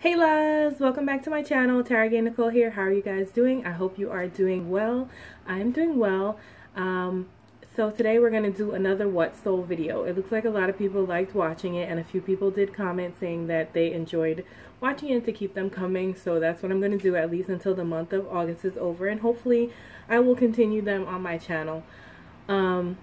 Hey loves, welcome back to my channel. Taragaye Nicole here. How are you guys doing? I hope you are doing well. I'm doing well. Um, so today we're going to do another What Sold video. It looks like a lot of people liked watching it and a few people did comment saying that they enjoyed watching it to keep them coming. So that's what I'm going to do at least until the month of August is over and hopefully I will continue them on my channel. Um,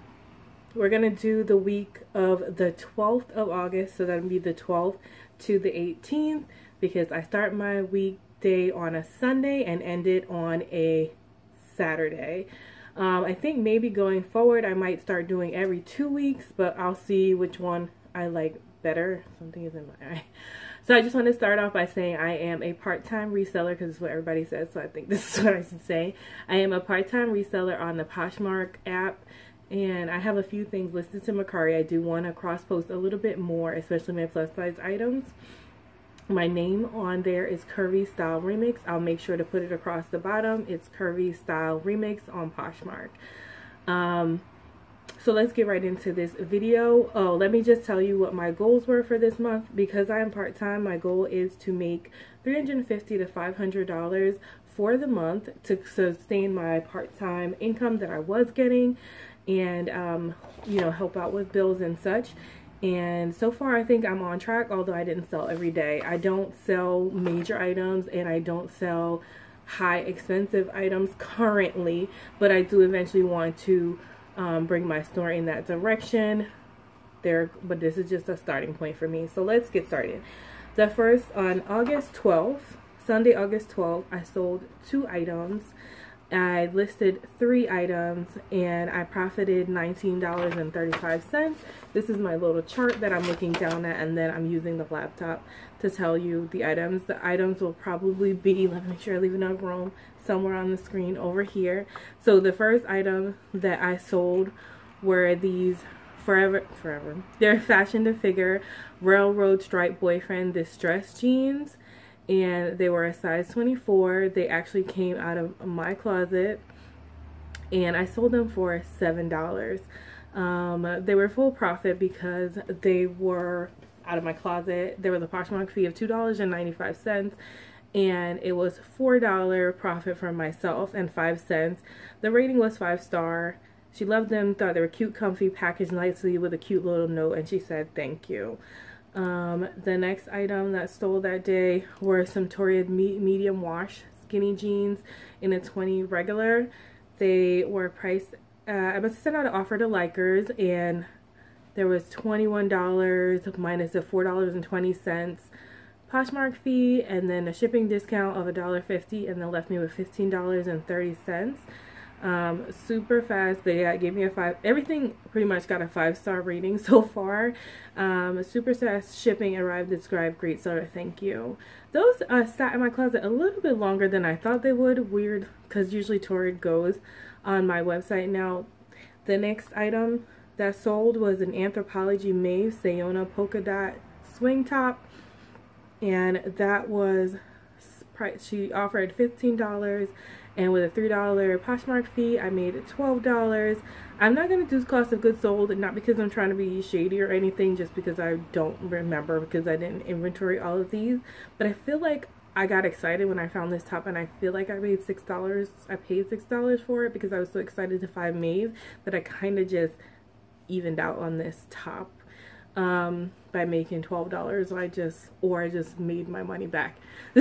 we're going to do the week of the 12th of August, so that would be the 12th to the 18th because I start my weekday on a Sunday and end it on a Saturday. Um, I think maybe going forward I might start doing every two weeks, but I'll see which one I like better. Something is in my eye. So I just want to start off by saying I am a part-time reseller because it's what everybody says, so I think this is what I should say. I am a part-time reseller on the Poshmark app and I have a few things listed to Mercari. I do want to cross-post a little bit more, especially my plus-size items my name on there is Curvy Style Remix. I'll make sure to put it across the bottom. It's Curvy Style Remix on Poshmark. Um, so let's get right into this video. Oh, let me just tell you what my goals were for this month. Because I am part-time, my goal is to make $350 to $500 for the month to sustain my part-time income that I was getting and, um, you know, help out with bills and such and so far I think I'm on track although I didn't sell every day. I don't sell major items and I don't sell high expensive items currently but I do eventually want to um, bring my store in that direction. There but this is just a starting point for me. So let's get started. The first on August 12th Sunday August 12th I sold two items I listed three items and I profited $19.35. This is my little chart that I'm looking down at and then I'm using the laptop to tell you the items. The items will probably be, let me make sure I leave enough room, somewhere on the screen over here. So the first item that I sold were these forever, forever, they're fashion to figure railroad stripe boyfriend distress jeans and they were a size 24 they actually came out of my closet. And I sold them for seven dollars. Um, they were full profit because they were out of my closet. There was a Poshmark fee of two dollars and 95 cents. And it was four dollar profit from myself and five cents. The rating was five star. She loved them thought they were cute comfy packaged nicely with a cute little note. And she said thank you um, the next item that stole that day were some Torrid me medium wash skinny jeans in a 20 regular. They were priced, uh, I must have sent out an offer to Likers and there was $21 minus the $4.20 Poshmark fee and then a shipping discount of $1.50 and then left me with $15.30 um, super fast. They uh, gave me a five everything pretty much got a five star rating so far. Um, super fast shipping arrived described great seller thank you. Those uh, sat in my closet a little bit longer than I thought they would. Weird because usually Torrid goes on my website. Now the next item that sold was an Anthropologie Maeve Sayona polka dot swing top. And that was she offered $15 and with a $3 Poshmark fee, I made it $12. I'm not going to do cost of goods sold, not because I'm trying to be shady or anything, just because I don't remember because I didn't inventory all of these. But I feel like I got excited when I found this top and I feel like I paid $6. I paid $6 for it because I was so excited to find Maeve that I kind of just evened out on this top um, by making $12 I just or I just made my money back.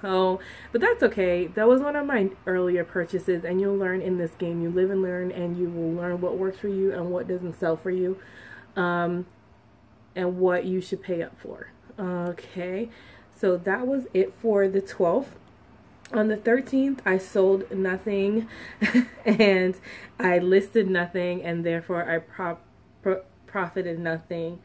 So but that's okay. That was one of my earlier purchases and you'll learn in this game. You live and learn and you will learn what works for you and what doesn't sell for you um, and what you should pay up for. Okay. So that was it for the 12th on the 13th I sold nothing and I listed nothing and therefore I prop pro profited nothing.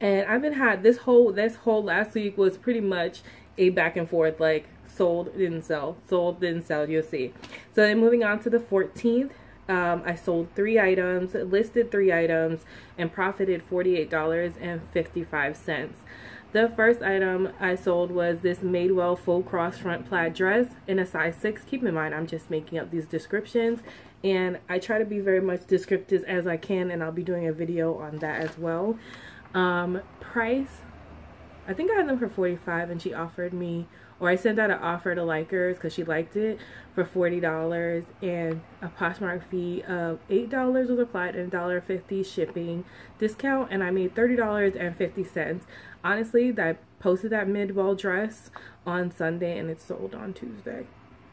And I've been had this whole this whole last week was pretty much a back and forth like sold didn't sell sold didn't sell you'll see. So then moving on to the 14th um, I sold three items listed three items and profited $48.55 the first item I sold was this Madewell full cross front plaid dress in a size 6 keep in mind I'm just making up these descriptions and I try to be very much descriptive as I can and I'll be doing a video on that as well. Um, price I think I had them for 45 and she offered me or I sent out an offer to Likers because she liked it for $40 and a Poshmark fee of $8 was applied and $1.50 shipping discount and I made $30.50. Honestly, I posted that Madewell dress on Sunday and it sold on Tuesday.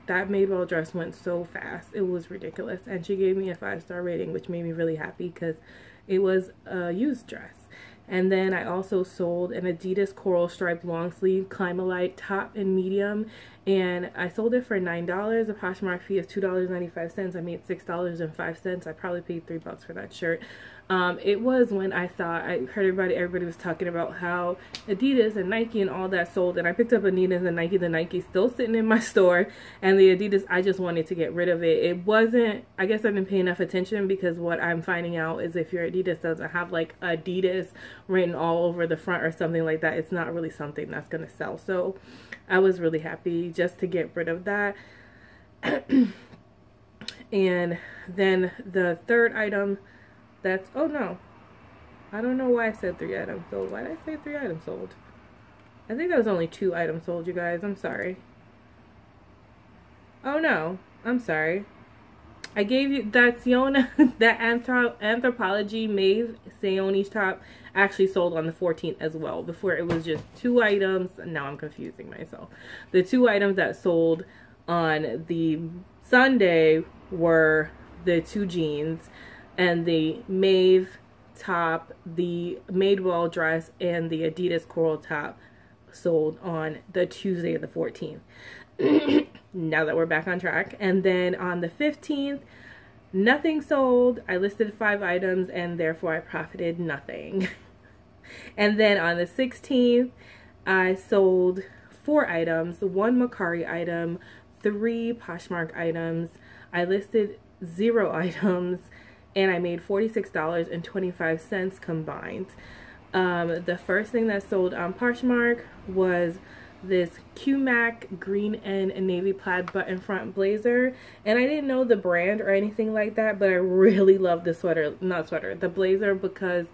That Madewell dress went so fast. It was ridiculous. And she gave me a five-star rating, which made me really happy because it was a used dress. And then I also sold an Adidas coral striped long sleeve Climalite top and medium. And I sold it for $9. The Poshmark fee is $2.95. I made $6.05. I probably paid 3 bucks for that shirt. Um, it was when I thought, I heard everybody, everybody was talking about how Adidas and Nike and all that sold. And I picked up Adidas and Nike. The Nike still sitting in my store. And the Adidas, I just wanted to get rid of it. It wasn't, I guess I didn't pay enough attention because what I'm finding out is if your Adidas doesn't have like Adidas written all over the front or something like that, it's not really something that's going to sell. So I was really happy just to get rid of that. and then the third item that's, oh no. I don't know why I said three items sold. Why did I say three items sold? I think that was only two items sold, you guys. I'm sorry. Oh no. I'm sorry. I gave you that Siona, that anthrop Anthropologie Maeve Seoni's top actually sold on the 14th as well. Before it was just two items. Now I'm confusing myself. The two items that sold on the Sunday were the two jeans and the Maeve top, the Madewell dress, and the Adidas coral top sold on the Tuesday of the 14th. now that we're back on track. And then on the 15th, nothing sold. I listed five items and therefore I profited nothing. and then on the 16th, I sold four items, one Mercari item, three Poshmark items. I listed zero items and I made $46.25 combined. Um, the first thing that sold on Poshmark was this QMAC green and navy plaid button front blazer and I didn't know the brand or anything like that but I really love the sweater not sweater the blazer because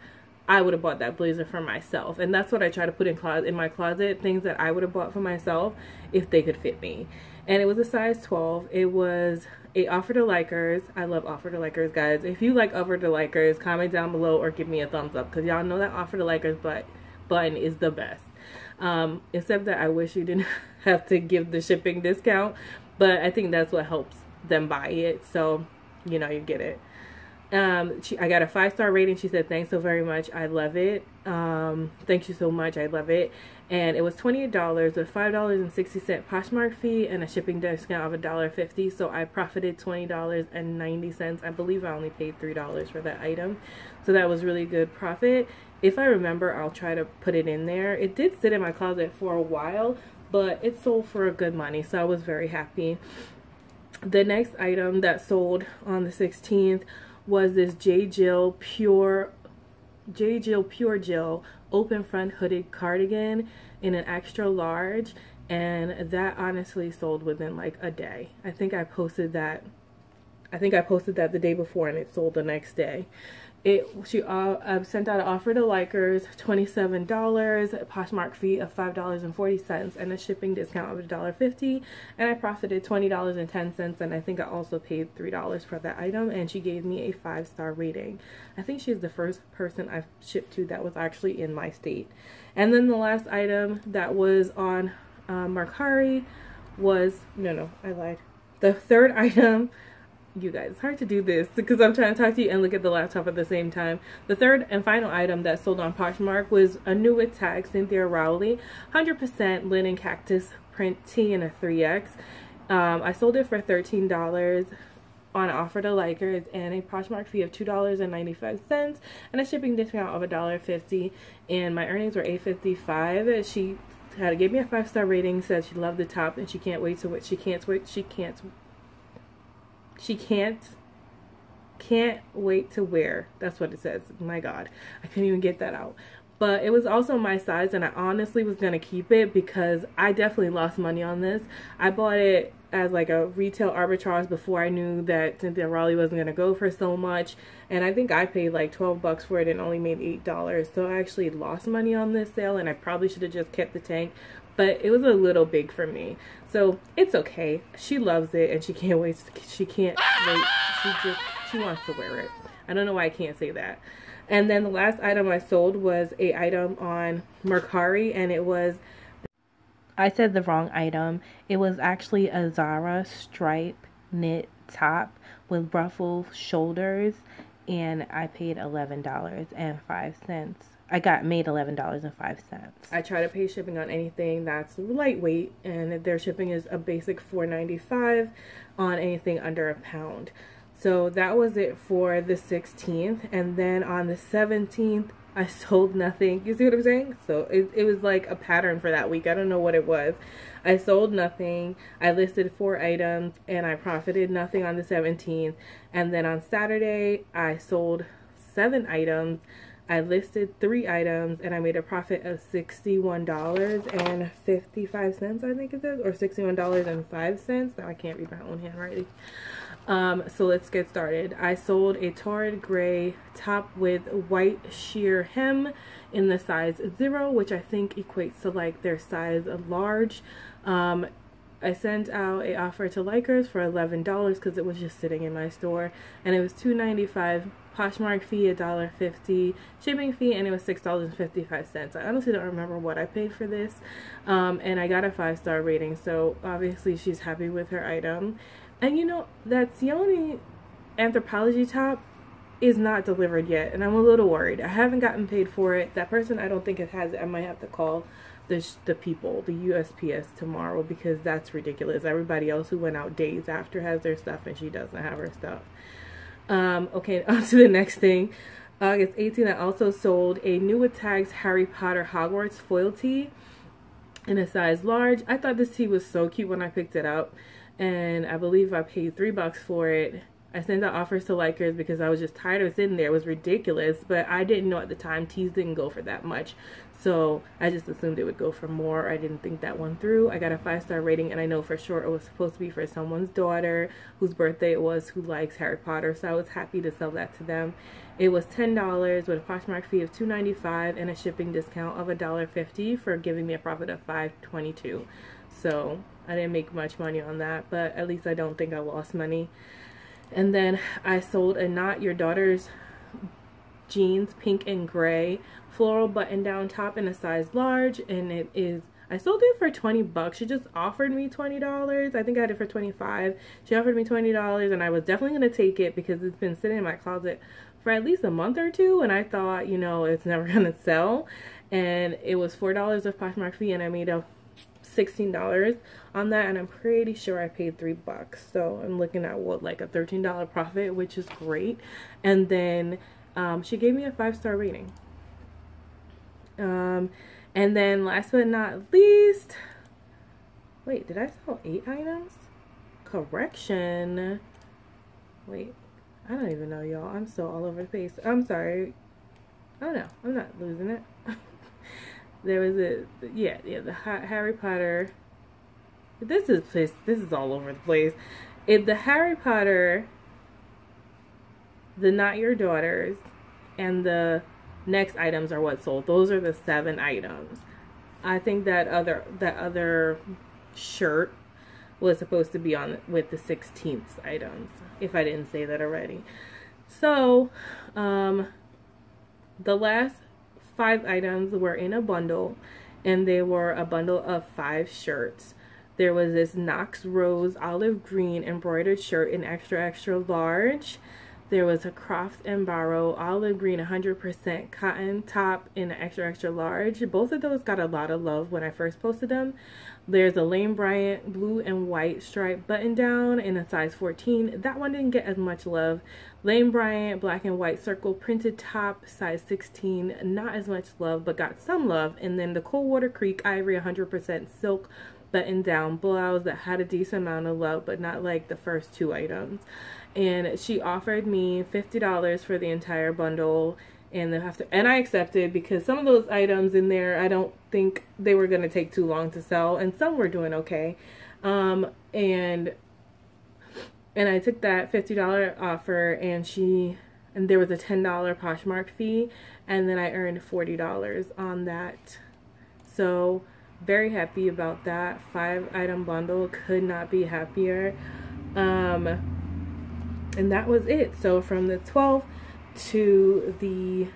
I would have bought that blazer for myself and that's what I try to put in closet in my closet things that I would have bought for myself if they could fit me and it was a size 12 it was a offer to likers. I love offer to likers, guys. If you like offer to likers, comment down below or give me a thumbs up because y'all know that offer to likers but button is the best. Um, except that I wish you didn't have to give the shipping discount, but I think that's what helps them buy it. So, you know, you get it. Um, she, I got a five star rating. She said, thanks so very much. I love it. Um, thank you so much. I love it. And it was $28 with $5.60 Poshmark fee and a shipping discount of $1.50. So I profited $20.90. I believe I only paid $3 for that item. So that was really good profit. If I remember, I'll try to put it in there. It did sit in my closet for a while, but it sold for a good money. So I was very happy. The next item that sold on the 16th was this J. Jill Pure J. Jill Pure Jill open front hooded cardigan in an extra large and that honestly sold within like a day. I think I posted that I think I posted that the day before and it sold the next day it she uh, uh, sent out an offer to likers $27 poshmark fee of $5.40 and a shipping discount of $1.50 and i profited $20.10 and i think i also paid $3 for that item and she gave me a five star rating. I think she's the first person i've shipped to that was actually in my state. And then the last item that was on uh, Mercari was no no i lied. The third item you guys, it's hard to do this because I'm trying to talk to you and look at the laptop at the same time. The third and final item that sold on Poshmark was a new tag Cynthia Rowley 100% linen cactus print tee in a 3X. Um, I sold it for $13 on offer to Likers and a Poshmark fee of $2.95 and a shipping discount of $1.50 and my earnings were $8.55. She had to give me a five star rating, said she loved the top and she can't wait to what she can't wait she can't she can't can't wait to wear. That's what it says. My God, I couldn't even get that out. But it was also my size and I honestly was going to keep it because I definitely lost money on this. I bought it as like a retail arbitrage before I knew that Cynthia Rowley wasn't going to go for so much and I think I paid like 12 bucks for it and only made $8 so I actually lost money on this sale and I probably should have just kept the tank but it was a little big for me. So it's okay. She loves it and she can't wait she can't wait. She just she wants to wear it. I don't know why I can't say that and then the last item I sold was a item on Mercari and it was I said the wrong item. It was actually a Zara stripe knit top with ruffle shoulders and I paid $11.05. I got made $11.05. I try to pay shipping on anything that's lightweight and their shipping is a basic $4.95 on anything under a pound. So that was it for the 16th. And then on the 17th, I sold nothing. You see what I'm saying? So it, it was like a pattern for that week. I don't know what it was. I sold nothing. I listed four items and I profited nothing on the 17th. And then on Saturday, I sold seven items. I listed three items and I made a profit of $61.55, I think it says, or $61.05. Now I can't read my own handwriting. Um, so let's get started. I sold a torrid gray top with white sheer hem in the size zero, which I think equates to like their size of large. Um, I sent out a offer to Likers for $11 because it was just sitting in my store and it was $2.95 Poshmark fee $1.50 shipping fee and it was $6.55 I honestly don't remember what I paid for this um, and I got a five star rating so obviously she's happy with her item and you know, that Sione Anthropologie top is not delivered yet, and I'm a little worried. I haven't gotten paid for it. That person, I don't think it has it. I might have to call the the people, the USPS tomorrow because that's ridiculous. Everybody else who went out days after has their stuff, and she doesn't have her stuff. Um, okay, on to the next thing. August 18, I also sold a new tags Harry Potter Hogwarts foil tee in a size large. I thought this tee was so cute when I picked it up and I believe I paid three bucks for it. I sent out offers to Likers because I was just tired of sitting there. It was ridiculous, but I didn't know at the time tees didn't go for that much. So I just assumed it would go for more. I didn't think that one through. I got a five star rating, and I know for sure it was supposed to be for someone's daughter whose birthday it was who likes Harry Potter. So I was happy to sell that to them. It was $10 with a Poshmark fee of $2.95 and a shipping discount of $1.50 for giving me a profit of $5.22. So I didn't make much money on that, but at least I don't think I lost money. And then I sold a Not Your Daughter's jeans, pink and gray, floral button down top in a size large, and it is I sold it for 20 bucks. She just offered me $20. I think I had it for 25. She offered me $20 and I was definitely going to take it because it's been sitting in my closet for at least a month or two and I thought, you know, it's never going to sell. And it was $4 of Poshmark fee and I made a $16 on that and I'm pretty sure I paid three bucks. So I'm looking at what like a $13 profit which is great. And then um, she gave me a five-star rating. Um, and then last but not least wait did I sell eight items? Correction. Wait I don't even know y'all. I'm so all over the place. I'm sorry. Oh no I'm not losing it there was a yeah yeah the Harry Potter. This is place. This is all over the place. If the Harry Potter, the Not Your Daughters, and the next items are what sold. Those are the seven items. I think that other that other shirt was supposed to be on with the 16th items if I didn't say that already. So, um, the last five items were in a bundle and they were a bundle of five shirts. There was this Knox Rose olive green embroidered shirt in extra extra large. There was a Croft and Barrow olive green 100% cotton top in an extra extra large. Both of those got a lot of love when I first posted them. There's a Lane Bryant blue and white stripe button down in a size 14. That one didn't get as much love. Lane Bryant black and white circle printed top size 16. Not as much love but got some love. And then the Coldwater Creek Ivory 100% silk button down blouse that had a decent amount of love but not like the first two items and she offered me $50 for the entire bundle and they'll have to and I accepted because some of those items in there I don't think they were going to take too long to sell and some were doing okay. Um and and I took that $50 offer and she and there was a $10 Poshmark fee and then I earned $40 on that. So very happy about that. Five item bundle could not be happier. Um and that was it so from the 12th to the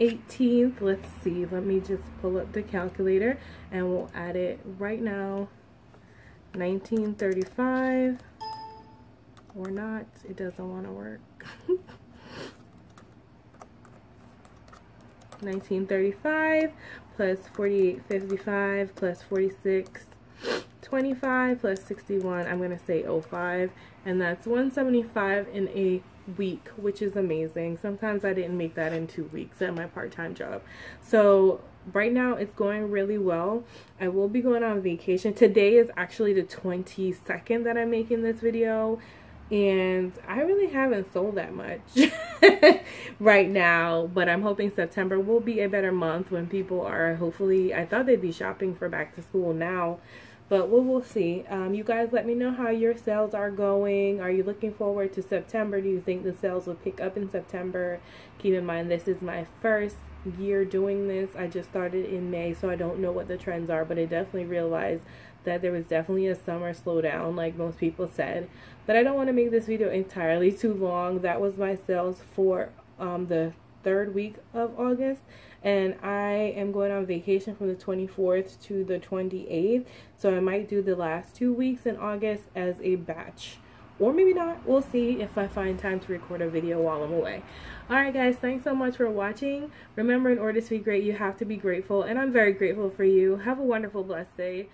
18th. Let's see. Let me just pull up the calculator and we'll add it right now. 1935 or not. It doesn't want to work. 1935 plus 4855 plus 46 25 plus 61 I'm gonna say 05 and that's 175 in a week, which is amazing. Sometimes I didn't make that in two weeks at my part-time job. So right now it's going really well. I will be going on vacation. Today is actually the 22nd that I'm making this video and I really haven't sold that much right now but I'm hoping September will be a better month when people are hopefully I thought they'd be shopping for back to school now but we'll, we'll see. Um, you guys let me know how your sales are going. Are you looking forward to September? Do you think the sales will pick up in September? Keep in mind, this is my first year doing this. I just started in May, so I don't know what the trends are, but I definitely realized that there was definitely a summer slowdown, like most people said. But I don't want to make this video entirely too long. That was my sales for um, the third week of August and I am going on vacation from the 24th to the 28th so I might do the last two weeks in August as a batch or maybe not. We'll see if I find time to record a video while I'm away. Alright guys thanks so much for watching. Remember in order to be great you have to be grateful and I'm very grateful for you. Have a wonderful blessed day